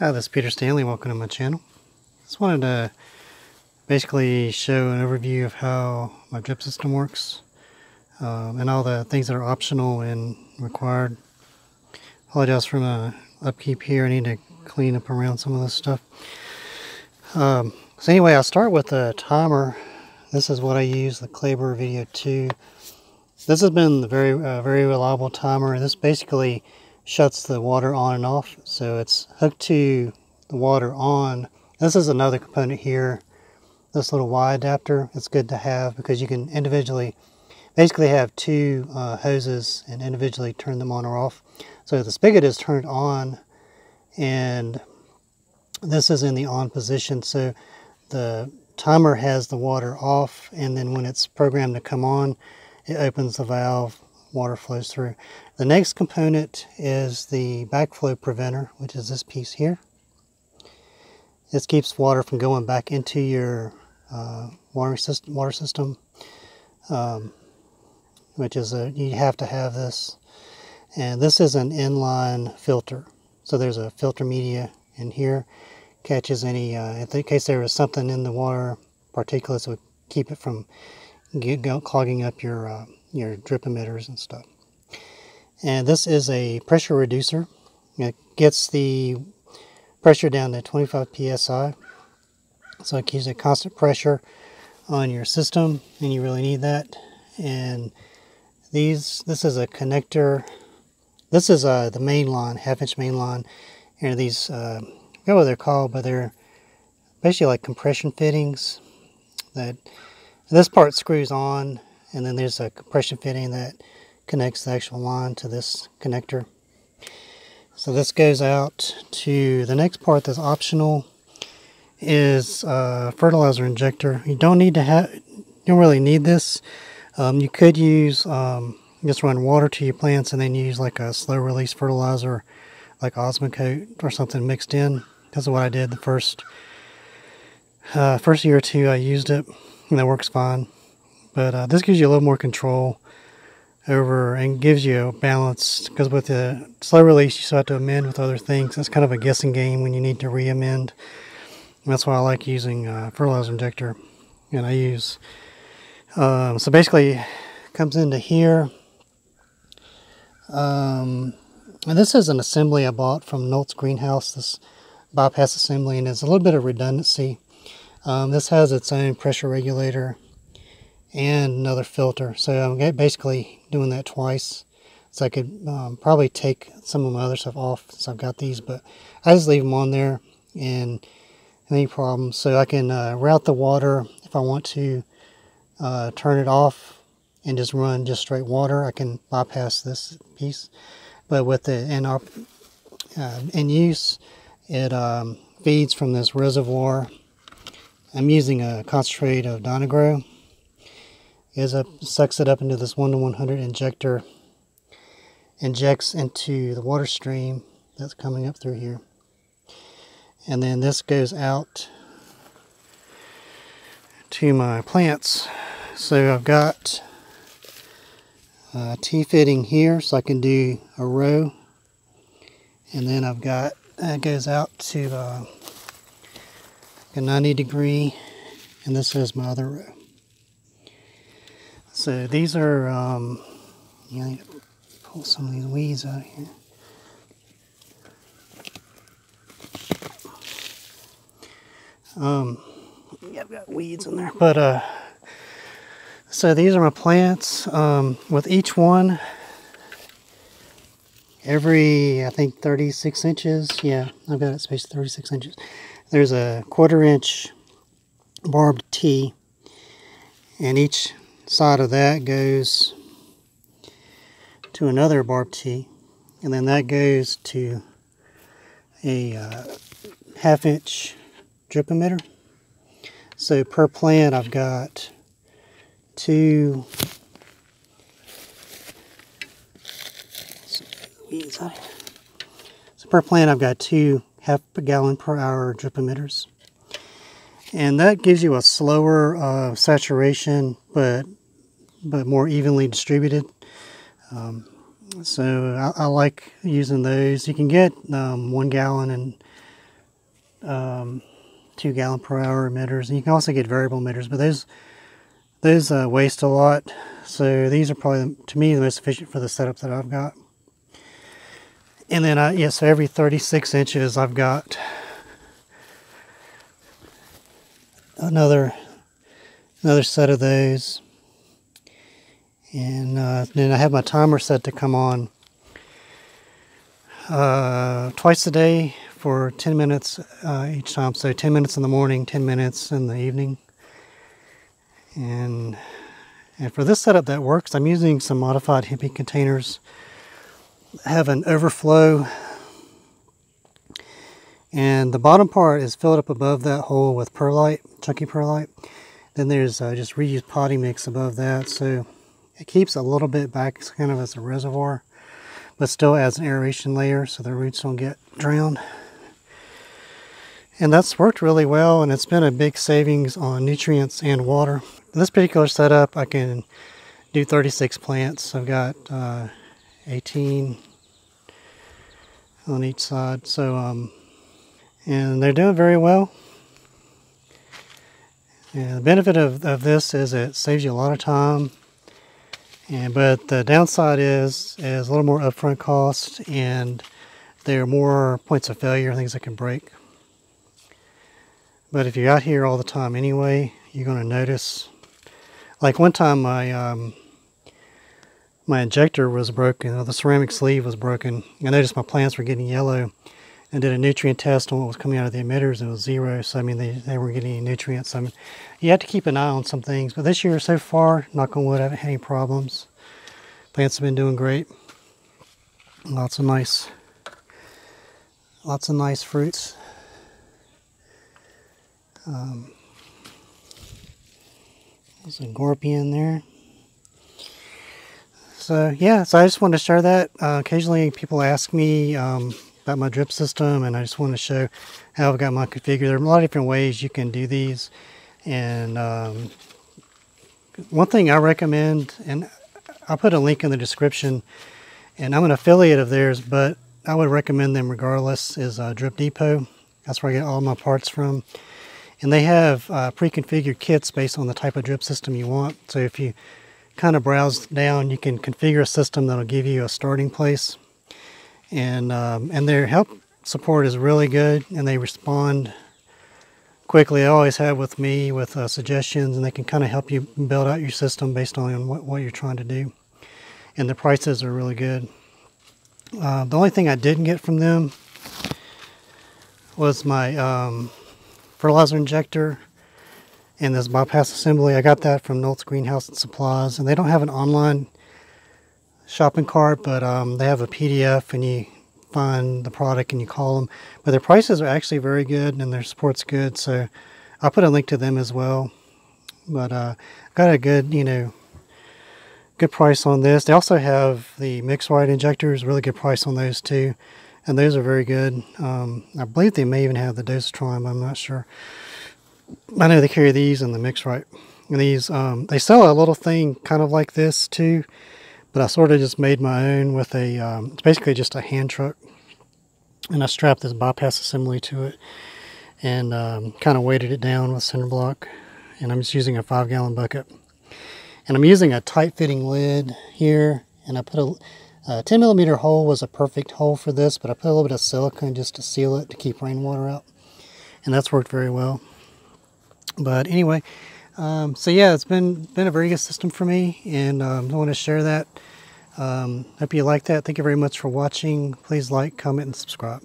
Hi, this is Peter Stanley. Welcome to my channel. Just wanted to basically show an overview of how my drip system works um, and all the things that are optional and required. Apologize for my upkeep here. I need to clean up around some of this stuff. Um, so anyway, I'll start with the timer. This is what I use, the Claber Video 2. This has been the very, uh, very reliable timer. This basically shuts the water on and off. So it's hooked to the water on. This is another component here, this little Y adapter. It's good to have because you can individually, basically have two uh, hoses and individually turn them on or off. So the spigot is turned on and this is in the on position. So the timer has the water off and then when it's programmed to come on, it opens the valve water flows through. The next component is the backflow preventer, which is this piece here. This keeps water from going back into your uh, water system, water system um, which is a, you have to have this. And this is an inline filter. So there's a filter media in here, catches any, uh, in case there was something in the water, particulates would keep it from get, clogging up your uh, your drip emitters and stuff. And this is a pressure reducer. It gets the pressure down to 25 psi. So it keeps a constant pressure on your system and you really need that. And these, this is a connector. This is uh, the main line, half inch main line. And these, uh, I forget what they're called, but they're basically like compression fittings that this part screws on and then there's a compression fitting that connects the actual line to this connector. So this goes out to the next part that's optional is a fertilizer injector. You don't need to have, you don't really need this. Um, you could use, um, just run water to your plants and then use like a slow release fertilizer like Osmocote or something mixed in. That's what I did the first, uh, first year or two I used it and it works fine. But uh, this gives you a little more control over and gives you a balance because with the slow release you still have to amend with other things. It's kind of a guessing game when you need to re-amend. That's why I like using uh, fertilizer injector. And I use, um, so basically comes into here. Um, and this is an assembly I bought from Nolt's Greenhouse, this bypass assembly, and it's a little bit of redundancy. Um, this has its own pressure regulator and another filter. So I'm basically doing that twice. So I could um, probably take some of my other stuff off since I've got these, but I just leave them on there and any problems. So I can uh, route the water if I want to uh, turn it off and just run just straight water. I can bypass this piece. But with the in, our, uh, in use, it um, feeds from this reservoir. I'm using a concentrate of Dyna-Gro is up, sucks it up into this 1 to 100 injector, injects into the water stream that's coming up through here. And then this goes out to my plants. So I've got a T-fitting here so I can do a row. And then I've got, that goes out to uh, a 90 degree and this is my other row. So these are, um, you know, pull some of these weeds out of here. Um, yeah, I've got weeds in there, but uh, so these are my plants. Um, with each one, every I think 36 inches. Yeah, I've got it spaced 36 inches. There's a quarter inch barbed T, and each side of that goes to another barb tee and then that goes to a uh, half inch drip emitter. So per plant I've got two so per plant I've got two half a gallon per hour drip emitters. And that gives you a slower uh, saturation but but more evenly distributed. Um, so I, I, like using those. You can get um, one gallon and um, two gallon per hour emitters, and you can also get variable emitters, but those those uh, waste a lot. So these are probably to me the most efficient for the setup that I've got. And then I yeah, so every 36 inches I've got another another set of those. And uh, then I have my timer set to come on uh, twice a day for 10 minutes uh, each time. So 10 minutes in the morning, 10 minutes in the evening. And, and for this setup that works, I'm using some modified hippie containers. Have an overflow and the bottom part is filled up above that hole with perlite, chunky perlite. Then there's uh, just reused potting mix above that. So it keeps a little bit back kind of as a reservoir, but still adds an aeration layer so the roots don't get drowned. And that's worked really well and it's been a big savings on nutrients and water. In this particular setup I can do 36 plants. I've got uh, 18 on each side. So, um, and they're doing very well. And the benefit of, of this is it saves you a lot of time. And but the downside is is a little more upfront cost and there are more points of failure, things that can break. But if you're out here all the time anyway, you're going to notice. Like one time my um, my injector was broken, the ceramic sleeve was broken. I noticed my plants were getting yellow and did a nutrient test on what was coming out of the emitters and it was zero. So, I mean, they, they weren't getting any nutrients. I mean, you have to keep an eye on some things. But this year so far, knock on wood, I haven't had any problems. Plants have been doing great. Lots of nice, lots of nice fruits. Um, there's a Gorpion there. So yeah, so I just wanted to share that. Uh, occasionally people ask me um, about my drip system and I just want to show how I've got my configured. There are a lot of different ways you can do these. And um, one thing I recommend, and I'll put a link in the description, and I'm an affiliate of theirs, but I would recommend them regardless, is uh, Drip Depot. That's where I get all my parts from. And they have uh, pre-configured kits based on the type of drip system you want. So if you kind of browse down, you can configure a system that'll give you a starting place. And, um, and their help support is really good and they respond quickly. They always have with me with uh, suggestions and they can kind of help you build out your system based on what, what you're trying to do. And the prices are really good. Uh, the only thing I didn't get from them was my um, fertilizer injector and this bypass assembly. I got that from Nolt's Greenhouse and Supplies, and they don't have an online shopping cart, but um, they have a PDF, and you find the product and you call them. But their prices are actually very good, and their support's good. So I'll put a link to them as well. But uh, got a good, you know, good price on this. They also have the Mixrite injectors, really good price on those too and those are very good. Um, I believe they may even have the Dosatron, I'm not sure. I know they carry these and the Mixrite. And these, um, they sell a little thing kind of like this too, but I sort of just made my own with a, um, it's basically just a hand truck. And I strapped this bypass assembly to it and um, kind of weighted it down with cinder block. And I'm just using a five gallon bucket. And I'm using a tight fitting lid here. And I put a, a 10 millimeter hole was a perfect hole for this, but I put a little bit of silicone just to seal it to keep rainwater out. And that's worked very well. But anyway, um, so yeah, it's been been a very good system for me, and um, I want to share that. Um, hope you like that. Thank you very much for watching. Please like, comment, and subscribe.